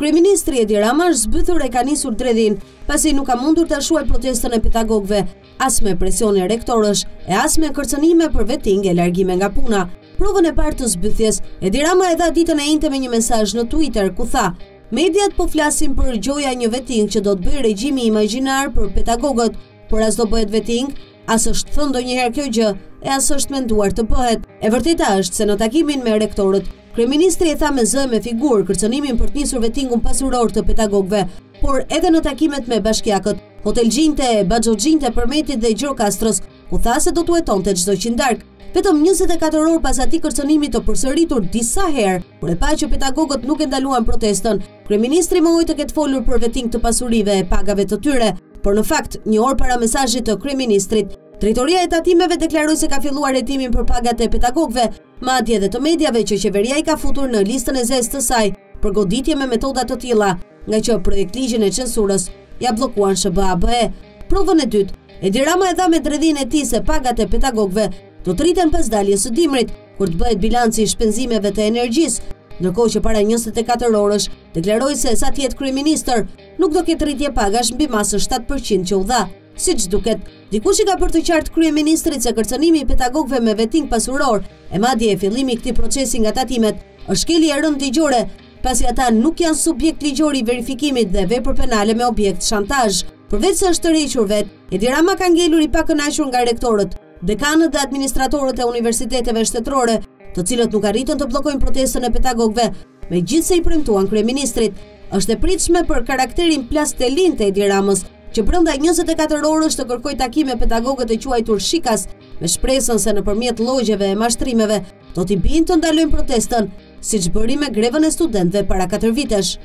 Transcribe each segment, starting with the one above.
Kryeministri Edi Rama është zbythur e ka nisur dredhinë, pasi nuk ka mundur ta shuajë protestën e pedagogëve, as me presione rektorësh, e as me kërcënime për veting e largime nga puna. Provën e parë të zbythjes, Edi Rama e dha ditën e enjte me një mesazh në Twitter, ku tha, mediat po flasin për gjoja një veting që do të bëjë regjimi imagjinar për pedagogët, Por as do bëhet vetting, as është thënë ndonjëherë kjo gjë e as është menduar të bëhet. E vërteta është se në takimin me rektorët, kryeministri i tha me zë e me figurë kërcënimin për të nisur vettingun pasuror të pedagogëve, por edhe në takimet me bashkiakët, hotelxhinjtë e baxhoxhinjtë e Përmetit dhe Gjirokastrës, ku tha se do të hetonte çdo qindarkë. Vetëm 24 orë pas atij kërcënimi të përsëritur disa herë, kur e pa që pedagogët nuk e ndaluan protestën, Kryeministri mohoi të ketë folur për veting të pasurive e pagave të tyre, por në fakt, një orë para mesazhit të kryeministrit, Drejtoria e Tatimeve deklaroi se ka filluar hetimin për pagat e pedagogëve, madje edhe të mediave që qeveria i ka futur në listën e zezë të saj për goditje me metoda të tilla, nga që projektligjin e censurës ia bllokuan SHBA-BE. Provën e dytë, Edi Rama e dha me dredhinë e tij se pagat e pedagogëve do të rriten pas daljes së dimrit, kur të bëhet bilanci i shpenzimeve të energjisë, ndërkohë që para 24 orësh deklaroi se sa të jetë kryeministër, nuk do ketë rritje pagash mbi masën 7 për qind që u dha. Siç duket, dikush i ka bërë të qartë kryeministrit se kërcënimi i pedagogëve me vetting pasuror e madje dhe fillimi i këtij procesi nga tatimet është shkelje e rëndë ligjore, pasi ata nuk janë subjekt ligjor i verifikimit dhe vepër penale me objekt shantazh. Përveç se është tërhequr vetë, Edi Rama ka ngelur i pakënaqur nga rektorët, Dekanët dhe administratorët e universiteteve shtetërore, të cilët nuk arritën të bllokojnë protestën e pedagogëve, megjithëse i premtuan kryeministrit, është e pritshme për karakterin plastelinë të Edi Ramës, që brenda 24 orësh të kërkojë takim me pedagogët e quajtur shikas, me shpresën se nëpërmjet llogjeve e mashtrimeve do t'i bindë të ndalojnë protestën, siç bëri me grevën e studentëve para katër vitesh.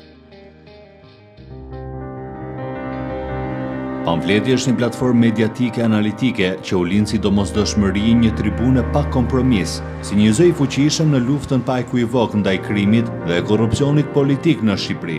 Pamfleti është një platformë mediatike analitike që u lind si domosdoshmëri e një tribune pa kompromis, si një zë i fuqishëm në luftën pa ekuivok ndaj krimit dhe korrupsionit politik në Shqipëri.